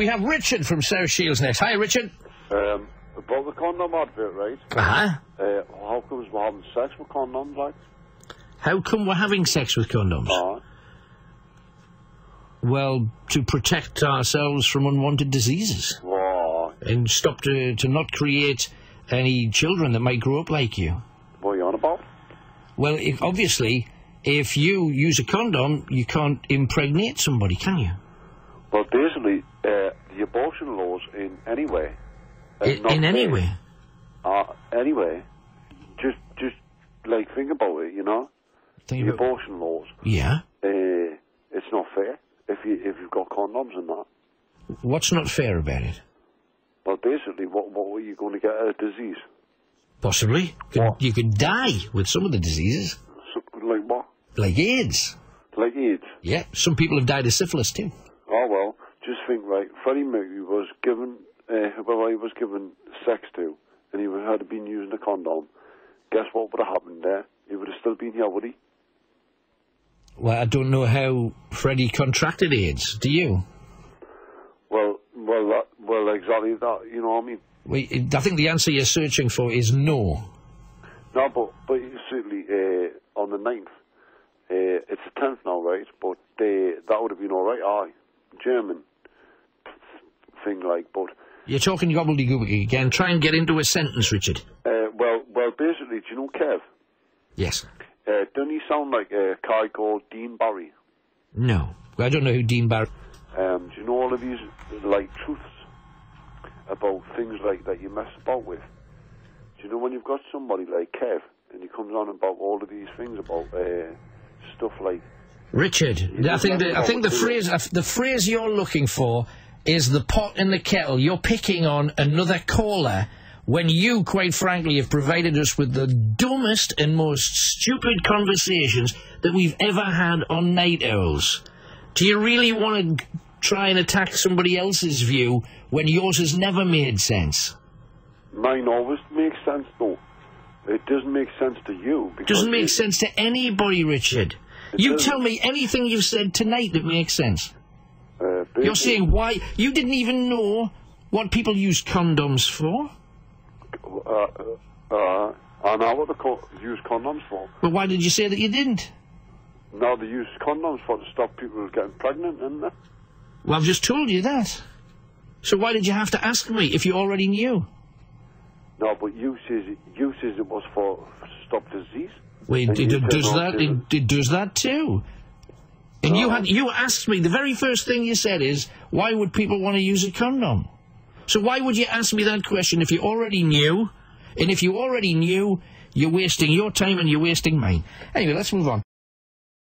We have Richard from South Shields next. Hi, Richard. Um, about the condom advert, right? Uh-huh. Uh, how comes we're having sex with condoms, like? How come we're having sex with condoms? Uh, Well, to protect ourselves from unwanted diseases wow. and stop to, to not create any children that might grow up like you. What are you on about? Well, if, obviously, if you use a condom, you can't impregnate somebody, can you? Well, basically, uh, the abortion laws in any way. are I- not in any way. Uh, anyway, just, just, like, think about it, you know? Think The abortion laws, yeah. uh, it's not fair if you, if you've got condoms and that. What's not fair about it? Well, basically, what, what were you going to get a disease? Possibly. Could, you could die with some of the diseases, So, like what? like AIDS. Like AIDS? Yeah, some people have died of syphilis too. Just think right. Freddie Mercury was given, uh, well, he was given sex to, and he had been using a condom. Guess what would have happened there? He would have still been here, would he? Well, I don't know how Freddie contracted AIDS. Do you? Well, well, that, well, exactly that. You know what I mean? Well, I think the answer you're searching for is no. No, but but certainly uh, on the 9th, uh, it's the tenth now, right? But uh, that would have been all right. Aye, German thing like, but You're talking gobbledygook again. Try and get into a sentence, Richard. uh, well, well, basically, do you know Kev? Yes. Uh, doesn't he sound like a guy called Dean Barry? No. I don't know who Dean Barry. Um, do you know all of these like truths about things like that you mess about with? Do you know when you've got somebody like Kev and he comes on about all of these things about uh, stuff like Richard, I think the, I think the phrase uh, the phrase you're looking for is the pot in the kettle. You're picking on another caller when you, quite frankly, have provided us with the dumbest and most stupid conversations that we've ever had on Night Owls. Do you really want to try and attack somebody else's view when yours has never made sense? mine always makes sense though. It doesn't make sense to you because Doesn't make sense to anybody, Richard. You tell me anything you've said tonight that makes sense. Uh, You're saying why you didn't even know what people use condoms for? uh, uh, I know what they co- use condoms for. But why did you say that you didn't? No, they use condoms for to stop people getting pregnant, isn't it? Well, I've just told you that. So why did you have to ask me if you already knew? No, but you says you says it was for to stop disease. Well, And it, it does that. it It, it does that too. And you had you asked me the very first thing you said is why would people want to use a condom? So why would you ask me that question if you already knew? And if you already knew, you're wasting your time and you're wasting mine. Anyway, let's move on.